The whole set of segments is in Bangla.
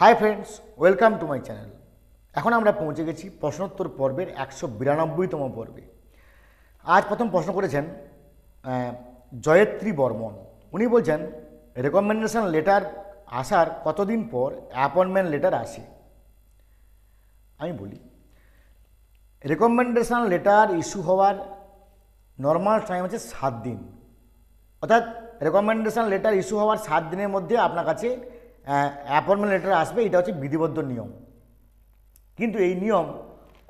Hi friends welcome to my channel এখন আমরা পৌঁছে গেছি প্রশ্নোত্তর পর্বের একশো বিরানব্বইতম পর্বে। আজ প্রথম প্রশ্ন করেছেন জয়ত্রী বর্মন। উনি বলছেন রেকমেন্ডেশন লেটার আসার কতদিন পর অ্যাপয়েন্টমেন্ট লেটার আসে? আমি বলি রেকমেন্ডেশন লেটার ইস্যু হওয়ার নর্মাল টাইম হচ্ছে সাত দিন। অর্থাৎ রেকমেন্ডেশন লেটার ইস্যু হওয়ার সাত দিনের মধ্যে আপনার কাছে অ্যাপয়েন্টমেন্ট লেটার আসবে, এটা হচ্ছে বিধিবদ্ধ নিয়ম। কিন্তু এই নিয়ম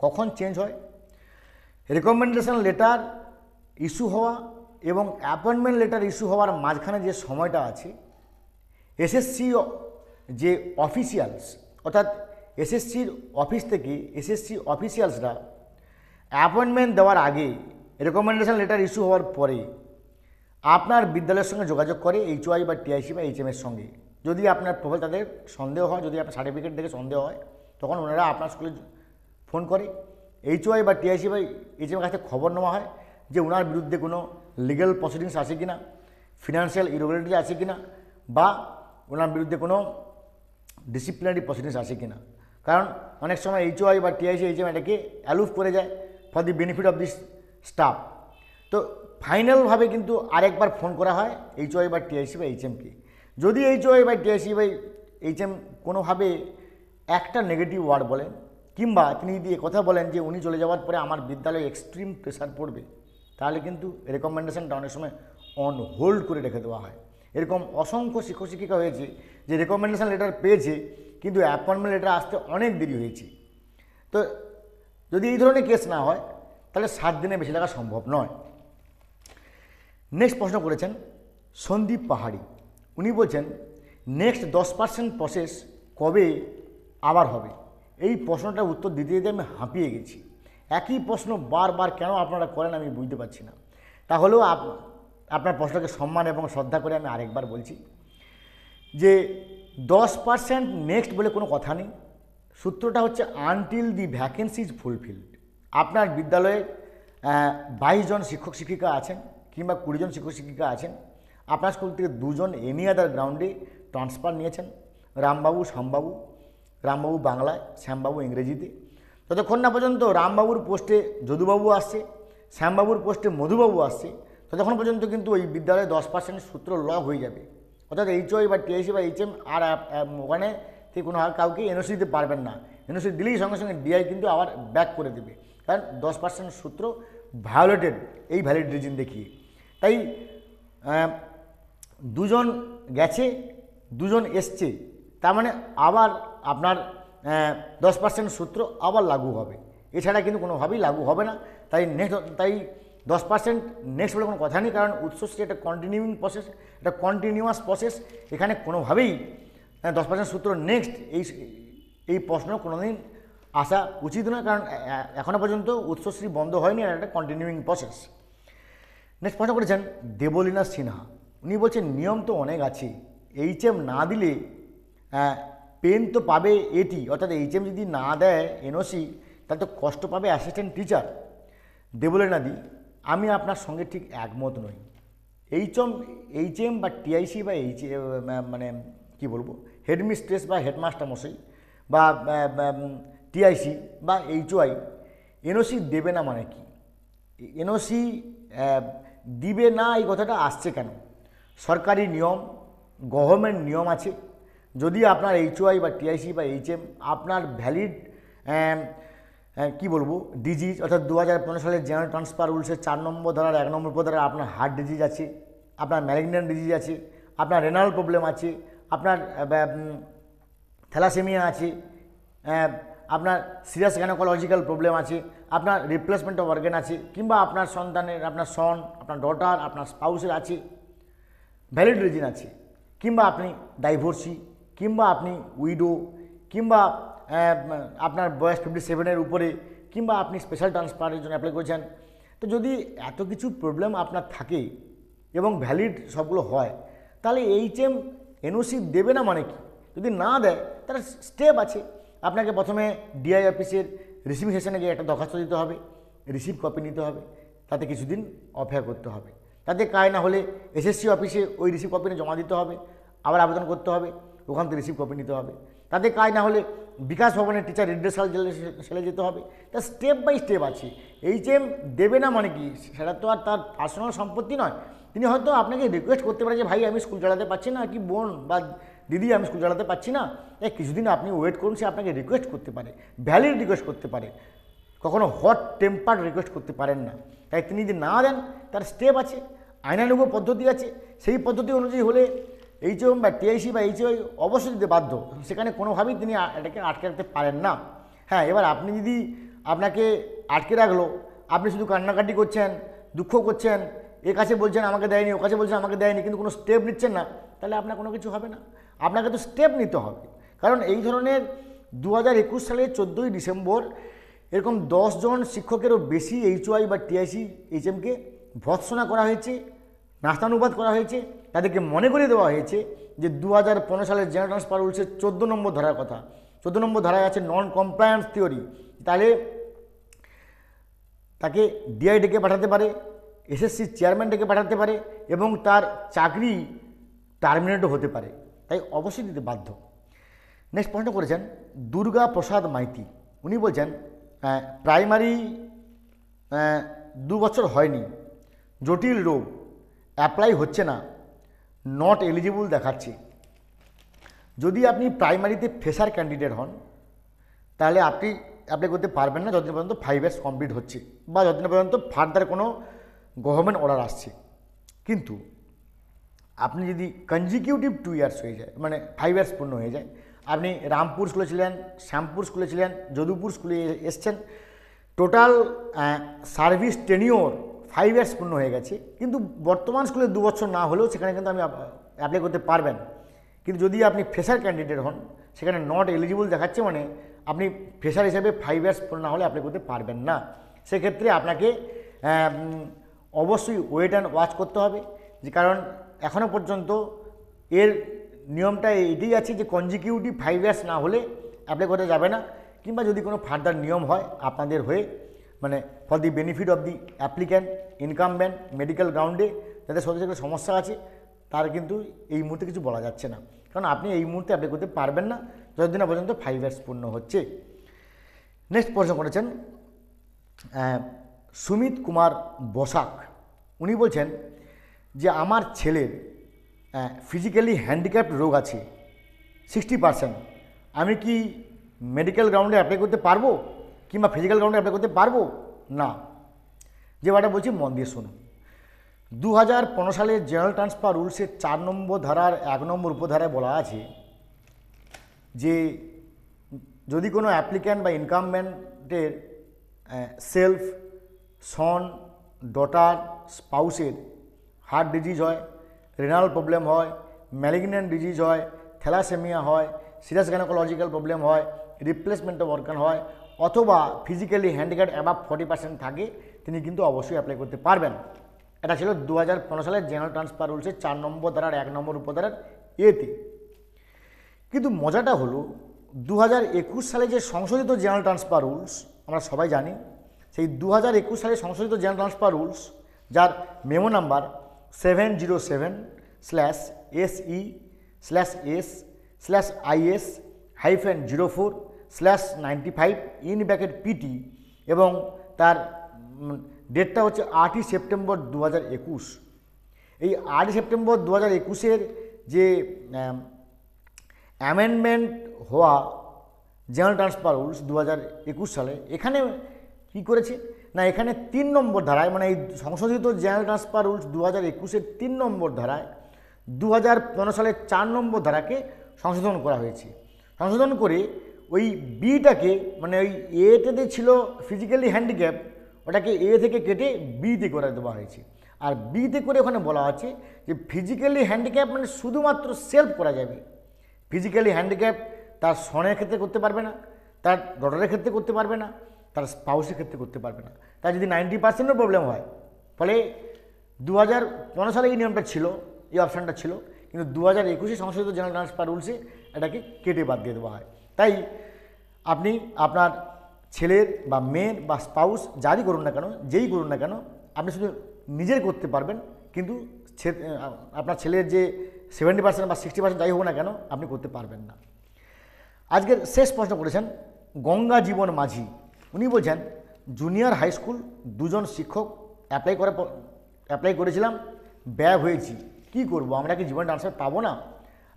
কখন চেঞ্জ হয়? রেকমেন্ডেশন লেটার ইস্যু হওয়া এবং অ্যাপয়েন্টমেন্ট লেটার ইস্যু হওয়ার মাঝখানে যে সময়টা আছে এসএসসি যে অফিসিয়ালস অর্থাৎ এসএসসির অফিস থেকে এসএসসি অফিসিয়ালসরা অ্যাপয়েন্টমেন্ট দেওয়ার আগে রেকমেন্ডেশন লেটার ইস্যু হওয়ার পরে আপনার বিদ্যালয়ের সঙ্গে যোগাযোগ করে এইচওআই বা টিআইসি বা এইচএমের সঙ্গে। যদি আপনার প্রোফাইল তাদের সন্দেহ হয়, যদি আপনার সার্টিফিকেট দেখে সন্দেহ হয়, তখন ওনারা আপনার স্কুলে ফোন করে। এইচওআই বা টিআইসি বা এইচএমের কাছে খবর নেওয়া হয় যে ওনার বিরুদ্ধে কোনো লিগ্যাল প্রসিডিংস আছে কি না ফিনান্সিয়াল ইরেগুলারিটি আছে কি না বা ওনার বিরুদ্ধে কোনো ডিসিপ্লিনারি প্রসিডিংস আছে কি না কারণ অনেক সময় এইচওআই বা টিআইসি, এইচএম এটাকে অ্যালুভ করে যায় for the benefit of this staff তো ফাইনালভাবে কিন্তু আরেকবার ফোন করা হয় এইচওআই বা টিআইসি বা এইচএমকে যদি এইচ এইচওআই বা টিআইসি বা এইচএম কোনোভাবে একটা নেগেটিভ ওয়ার্ড বলেন কিংবা তিনি যদি কথা বলেন যে উনি চলে যাওয়ার পরে আমার বিদ্যালয়ে এক্সট্রিম প্রেশার পড়বে, তাহলে কিন্তু রেকমেন্ডেশনটা অনেক সময় অন হোল্ড করে রেখে দেওয়া হয়। এরকম অসংখ্য শিক্ষক শিক্ষিকা হয়েছে যে রেকমেন্ডেশন লেটার পেয়েছে, কিন্তু অ্যাপয়েন্টমেন্ট লেটার আসতে অনেক দেরি হয়েছে। তো যদি এই ধরনের কেস না হয়, তাহলে সাত দিনে বেশি লাগা সম্ভব নয়। নেক্সট প্রশ্ন করেছেন, সন্দীপ পাহাড়ি। উনি বলছেন নেক্সট দশ পার্সেন্ট প্রসেস কবে আবার হবে? এই প্রশ্নটার উত্তর দিতে দিতে আমি হাঁপিয়ে গেছি। একই প্রশ্ন বারবার কেন আপনারা করেন আমি বুঝতে পারছি না। তাহলেও আপ- আপনার প্রশ্নকে সম্মান এবং শ্রদ্ধা করে আমি আরেকবার বলছি যে, দশ পার্সেন্ট নেক্সট বলে কোনো কথা নেই। সূত্রটা হচ্ছে until the vacancy is fulfilled আপনার বিদ্যালয়ে বাইশ জন শিক্ষক শিক্ষিকা আছেন কিংবা কুড়ি জন শিক্ষক শিক্ষিকা আছেন। আপনার স্কুল থেকে দুজন এনি আদার গ্রাউন্ডে ট্রান্সফার নিয়েছেন। রামবাবু, শ্যামবাবু, রামবাবু বাংলায়, শ্যামবাবু ইংরেজিতে। ততক্ষণ না পর্যন্ত রামবাবুর পোস্টে যদুবাবু আসছে, শ্যামবাবুর পোস্টে মধুবাবু আসছে, ততক্ষণ পর্যন্ত কিন্তু ওই বিদ্যালয়ে দশ পার্সেন্ট সূত্র ল হয়ে যাবে। অর্থাৎ এইচওআই বা টিআইসি বা এইচএম আর আপ- আপ- ওখানে থেকে কোনো আর কাউকে এনওসি দিতে পারবেন না। এনওসি দিলেই সঙ্গে সঙ্গে ডিআই কিন্তু আবার ব্যাক করে দেবে। কারণ দশ পার্সেন্ট সূত্র ভায়োলেটেড এই ভ্যালিড রিজন দেখিয়ে। তাই দুজন গেছে, দুজন এসছে। তার মানে আবার আপনার দশ পার্সেন্ট সূত্র আবার লাগু হবে। এছাড়া কিন্তু কোনোভাবেই লাগু হবে না। তাই নেক্সট তাই দশ পার্সেন্ট নেক্সট বলে কোনো কথা নেই, কারণ উৎসশ্রী একটা কন্টিনিউইং প্রসেস একটা কন্টিনিউয়াস প্রসেস এখানে কোনোভাবেই দশ পার্সেন্ট সূত্র নেক্সট এই এই প্রশ্ন কোনোদিন আসা উচিত নয়, কারণ এখনও পর্যন্ত উৎসশ্রী বন্ধ হয়নি, আর একটা কন্টিনিউইং প্রসেস নেক্সট প্রশ্ন করেছেন, দেবলীনা সিনহা। উনি বলছেন, নিয়ম তো অনেক আছে। এইচএম না দিলে পেন তো পাবে এটি। অর্থাৎ এইচএম যদি না দেয় এনওসি, তাহলে তো কষ্ট পাবে অ্যাসিস্ট্যান্ট টিচার। দেবলীনা দি, আমি আপনার সঙ্গে ঠিক একমত নই। এইচএম এইচএম বা টিআইসি বা এইচ মানে কি বলব, হেডমিস্ট্রেস বা হেডমাস্টার মশাই বা টিআইসি বা এইচওআই, এনওসি দেবে না মানে কি? এনওসি দিবে না, এই কথাটা আসছে কেন? সরকারি নিয়ম গভর্নমেন্ট নিয়ম আছে। যদি আপনার এইচওআই বা টিআইসি বা এইচএম আপনার ভ্যালিড কি বলব ডিজিজ অর্থাৎ দু হাজার পনেরো সালের জেনারেল ট্রান্সফার রুলসের চার নম্বর ধারার এক নম্বর ধারা আপনার হার্ট ডিজিজ আছে, আপনার ম্যালিগন্যান্ট ডিজিজ আছে, আপনার রেনাল প্রবলেম আছে, আপনার থ্যালাসেমিয়া আছে আপনার সিরিয়াস গ্যানোকোলজিক্যাল প্রবলেম আছে, আপনার রিপ্লেসমেন্ট অফ অর্গান আছে, কিংবা আপনার সন্তানের, আপনার সন আপনার ডটার আপনার স্পাউসের আছে। ভ্যালিড রিজন আছে। কিংবা আপনি ডাইভোর্সি কিংবা আপনি উইডো কিংবা আপনার বয়স ফিফটি সেভেনের উপরে, কিংবা আপনি স্পেশাল ট্রান্সফারের জন্য অ্যাপ্লাই করেছেন। তো যদি এত কিছু প্রবলেম আপনার থাকে এবং ভ্যালিড সবগুলো হয়, তাহলে এইচএম এনওসি দেবে না মানে কি? যদি না দেয়, তাহলে স্টেপ আছে। আপনাকে প্রথমে ডিআই অফিসের রিসিভ সেশনে গিয়ে একটা দরখাস্ত দিতে হবে রিসিভ কপি নিতে হবে, তাতে কিছুদিন অপেক্ষা করতে হবে। তাতে কাজ না হলে এসএসসি অফিসে ওই রিসিভ কপি জমা দিতে হবে, আবার আবেদন করতে হবে, ওখান থেকে রিসিভ কপি নিতে হবে। তাতে কাজ না হলে বিকাশ ভবনের টিচার রিড্রেসাল জেলে সেলে যেতে হবে। তা স্টেপ বাই স্টেপ আছে। এইচ এম দেবে না মানে কি? সেটা তো আর তার পার্সোনাল সম্পত্তি নয়। তিনি হয়তো আপনাকে রিকোয়েস্ট করতে পারে যে, ভাই, আমি স্কুল চালাতে পারছি না, কি বোন বা দিদি, আমি স্কুল চালাতে পারছি না। এই কিছুদিন আপনি ওয়েট করুন, সে আপনাকে রিকোয়েস্ট করতে পারে ভ্যালিড রিকোয়েস্ট করতে পারে। হট টেম্পার রিকোয়েস্ট করতে পারেন না। তাই তিনি যদি না দেন, তার স্টেপ আছে, আইনানুগ পদ্ধতি আছে। সেই পদ্ধতি অনুযায়ী হলে এইচওএম বা টিআইসি বা এইচওআই অবশ্যই দিতে বাধ্য। সেখানে কোনোভাবেই তিনি এটাকে আটকে রাখতে পারেন না। হ্যাঁ এবার আপনি যদি আপনাকে আটকে রাখল, আপনি শুধু কান্নাকাটি করছেন, দুঃখ করছেন, এ কাছে বলছেন আমাকে দেয়নি, ও কাছে বলছেন আমাকে দেয়নি, কিন্তু কোনো স্টেপ নিচ্ছেন না, তাহলে আপনার কোনো কিছু হবে না। আপনাকে তো স্টেপ নিতে হবে। কারণ এই ধরনের দু সালের চোদ্দোই ডিসেম্বর এরকম জন শিক্ষকেরও বেশি এইচওয়াই বা টিআইসি, এইচএমকে ভৎসনা করা হয়েছে, নাস্তানুবাদ করা হয়েছে, তাদেরকে মনে করিয়ে দেওয়া হয়েছে যে দু হাজার পনেরো সালের জেনারেল ট্রান্সফার রুলসের চোদ্দ নম্বর ধারার কথা। চোদ্দ নম্বর ধারায় আছে নন কমপ্লায়েন্স থিওরি তাহলে তাকে ডিআই ডেকে পাঠাতে পারে এসএসসি চেয়ারম্যান ডেকে পাঠাতে পারে এবং তার চাকরি টার্মিনেটও হতে পারে। তাই অবশ্যই দিতে বাধ্য। নেক্সট পয়েন্ট করেছেন, দুর্গা প্রসাদ মাইতি। উনি বলছেন প্রাইমারি দু বছর হয়নি। জটিল রোগ অ্যাপ্লাই হচ্ছে না। নট এলিজিবল দেখাচ্ছে। যদি আপনি প্রাইমারিতে ফ্রেশার ক্যান্ডিডেট হন, তাহলে আপনি অ্যাপ্লাই করতে পারবেন না যতদিন পর্যন্ত ফাইভ ইয়ার্স কমপ্লিট হচ্ছে বা যতদিন পর্যন্ত ফার্দার কোনো গভর্নমেন্ট অর্ডার আসছে। কিন্তু আপনি যদি কনজিকিউটিভ টু ইয়ার্স হয়ে যায় মানে ফাইভ ইয়ার্স পূর্ণ হয়ে যায় আপনি রামপুর স্কুলে ছিলেন, শ্যামপুর স্কুলে ছিলেন, যদুপুর স্কুলে এসছেন। Total service tenure five years পূর্ণ হয়ে গেছে। কিন্তু বর্তমান স্কুলে দু বছর না হলেও সেখানে কিন্তু আপনি অ্যাপ্লাই করতে পারবেন। কিন্তু যদি আপনি ফ্রেশার ক্যান্ডিডেট হন, সেখানে নট এলিজিবল দেখাচ্ছে মানে আপনি ফ্রেশার হিসেবে ফাইভ ইয়ার্স পূর্ণ না হলে অ্যাপ্লাই করতে পারবেন না। সেক্ষেত্রে আপনাকে অবশ্যই ওয়েট অ্যান্ড ওয়াচ করতে হবে। যে কারণ এখনও পর্যন্ত এর নিয়মটা এটাই আছে যে কনজিকিউটিভ ফাইভ ইয়ার্স না হলে অ্যাপ্লাই করা যাবে না, কিংবা যদি কোনো ফার্দার নিয়ম হয় আপনাদের হয়ে মানে for the benefit of the applicant incumbent medical গ্রাউন্ডে যাদের সদস্য একটা সমস্যা আছে, তার কিন্তু এই মুহূর্তে কিছু বলা যাচ্ছে না। কারণ আপনি এই মুহূর্তে অ্যাপ্লাই করতে পারবেন না, যতদিন না পর্যন্ত ফাইভ ইয়ার্স পূর্ণ হচ্ছে। নেক্সট প্রশ্ন করেছেন সুমিত কুমার বসাক। উনি বলছেন যে, আমার ছেলের ফিজিক্যালি হ্যান্ডিক্যাপ্ট রোগ আছে সিক্সটি পার্সেন্ট আমি কি মেডিকেল গ্রাউন্ডে অ্যাপ্লাই করতে পারব কিংবা ফিজিক্যাল গ্রাউন্ডে অ্যাপ্লাই করতে পারব? না। যে ব্যাপারটা বলছি, মন দিয়ে শুনুন। দু হাজার পনেরো সালের জেনারেল ট্রান্সফার রুলসের চার নম্বর ধারার এক নম্বর উপধারায় বলা আছে যে, যদি কোনো অ্যাপ্লিক্যান্ট বা ইনকামমেন্টের সেলফ সন ডটার স্পাউসের হার্ট ডিজিজ হয় রেনাল প্রবলেম হয় ম্যালিগন্যান্ট ডিজিজ হয় থ্যালাসেমিয়া হয় সিরিয়াস গ্যানোকোলজিক্যাল প্রবলেম হয় রিপ্লেসমেন্ট অফ অর্গান হয়, অথবা physically handicap above forty percent থাকে, তিনি কিন্তু অবশ্যই অ্যাপ্লাই করতে পারবেন। এটা ছিল দু হাজার পনেরো সালের জেনারেল ট্রান্সফার রুলসের চার নম্বর ধারার এক নম্বর উপধারার এতে। কিন্তু মজাটা হলো দু হাজার একুশ সালে যে সংশোধিত জেনারেল ট্রান্সফার রুলস আমরা সবাই জানি, সেই দু হাজার একুশ সালে সংশোধিত জেনারেল ট্রান্সফার রুলস যার memo number seven zero seven slash S E slash S slash IS hyphen zero four slash ninety five in bracket PT এবং তার ডেটটা হচ্ছে আটই সেপ্টেম্বর দু হাজার একুশ। এই আটই সেপ্টেম্বর দু হাজার একুশের যে অ্যামেন্ডমেন্ট হওয়া জেনারেল ট্রান্সফার রুলস দু হাজার একুশ সালে, এখানে কী করেছে? না, এখানে তিন নম্বর ধারায় মানে এই সংশোধিত জেনারেল ট্রান্সফার রুলস দু হাজার একুশের তিন নম্বর ধারায় দু হাজার পনেরো সালের চার নম্বর ধারাকে সংশোধন করা হয়েছে। সংশোধন করে ওই বিটাকে মানে ওই এটাতে ছিল ফিজিক্যালি হ্যান্ডিক্যাপ ওটাকে এ থেকে কেটে বিতে করে দেওয়া হয়েছে। আর বিতে করে ওখানে বলা আছে যে ফিজিক্যালি হ্যান্ডিক্যাপ মানে শুধুমাত্র সেলফ করা যাবে। ফিজিক্যালি হ্যান্ডিক্যাপ তার সনের ক্ষেত্রে করতে পারবে না, তার ডটারের ক্ষেত্রে করতে পারবে না তার স্পাউসের ক্ষেত্রে করতে পারবে না। তার যদি নাইনটি পার্সেন্টও প্রবলেম হয়, ফলে দু হাজার পনেরো সালে এই নিয়মটা ছিল, এই অপশানটা ছিল, কিন্তু দু হাজার একুশে সংশোধিত জেনারেল ট্রান্সফার রুলসে এটাকে কেটে বাদ দিয়ে দেওয়া হয়। তাই আপনি আপনার ছেলের বা মেয়ের বা স্পাউস যারই করুন না কেন, যেই করুন না কেন, আপনি শুধু নিজের করতে পারবেন, কিন্তু আপনার ছেলের যে সেভেন্টি পার্সেন্ট বা সিক্সটি পার্সেন্ট যাই হোক না কেন, আপনি করতে পারবেন না। আজকের শেষ প্রশ্ন করেছেন, গঙ্গা জীবন মাঝি উনি বলছেন জুনিয়র হাই স্কুল দুজন শিক্ষক অ্যাপ্লাই করে অ্যাপ্লাই করেছিলাম ব্যয় হয়েছি। কি করব? আমরা কি জীবন ট্রান্সফার পাবো না?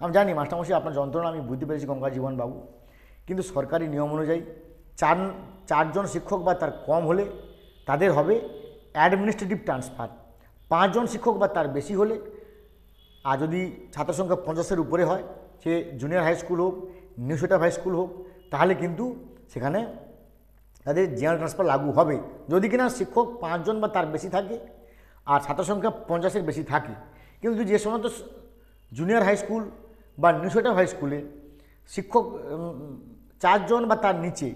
আমি জানি মাস্টারমশাই, আপনার যন্ত্রণা, আমি বুঝতে পেরেছি গঙ্গা জীবন বাবু। কিন্তু সরকারি নিয়ম অনুযায়ী চার, চারজন শিক্ষক বা তার কম হলে তাদের হবে অ্যাডমিনিস্ট্রেটিভ ট্রান্সফার পাঁচজন শিক্ষক বা তার বেশি হলে, আর যদি ছাত্র সংখ্যা পঞ্চাশের উপরে হয়, সে জুনিয়র হাই স্কুল হোক নিউ সেট হাই স্কুল হোক, তাহলে কিন্তু সেখানে তাদের জেনারেল ট্রান্সফার লাগু হবে। যদি কিনা শিক্ষক পাঁচজন বা তার বেশি থাকে, আর ছাত্র সংখ্যা পঞ্চাশের বেশি থাকে। কিন্তু যে সমস্ত জুনিয়র হাই স্কুল বা নিউ সেট হাই স্কুলে শিক্ষক চারজন বা তার নিচে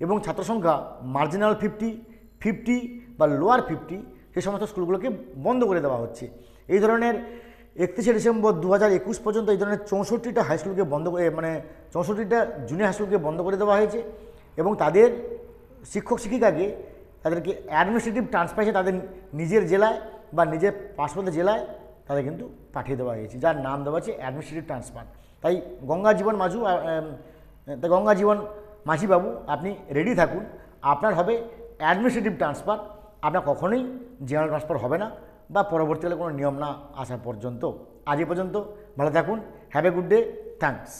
এবং ছাত্র সংখ্যা মার্জিনাল ফিফটি ফিফটি বা লোয়ার ফিফটি সে সমস্ত স্কুলগুলোকে বন্ধ করে দেওয়া হচ্ছে। এই ধরনের একত্রিশে ডিসেম্বর দু একুশ পর্যন্ত এই ধরনের চৌষট্টিটা হাই স্কুলকে বন্ধ করে মানে চৌষট্টিটা জুনিয়র হাই স্কুলকে বন্ধ করে দেওয়া হয়েছে এবং তাদের শিক্ষক শিক্ষিকাকে তাদেরকে অ্যাডমিনিস্ট্রেটিভ ট্রান্সফার তাদের নিজের জেলায় বা নিজের পার্শ্ববর্তী জেলায় তাদের কিন্তু পাঠিয়ে দেওয়া হয়েছে। যার নাম দেওয়া আছে অ্যাডমিনিস্ট্রেটিভ ট্রান্সফার তাই গঙ্গা জীবন মাঝু তাই গঙ্গা জীবন মাঝিবাবু, আপনি রেডি থাকুন। আপনার হবে অ্যাডমিনিস্ট্রেটিভ ট্রান্সফার আপনার কখনোই জেনারেল ট্রান্সফার হবে না বা পরবর্তীকালে কোনো নিয়ম না আসা পর্যন্ত। আজ পর্যন্ত ভালো থাকুন। Have a good day thanks